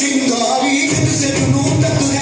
Cingari, seni seni nuntattu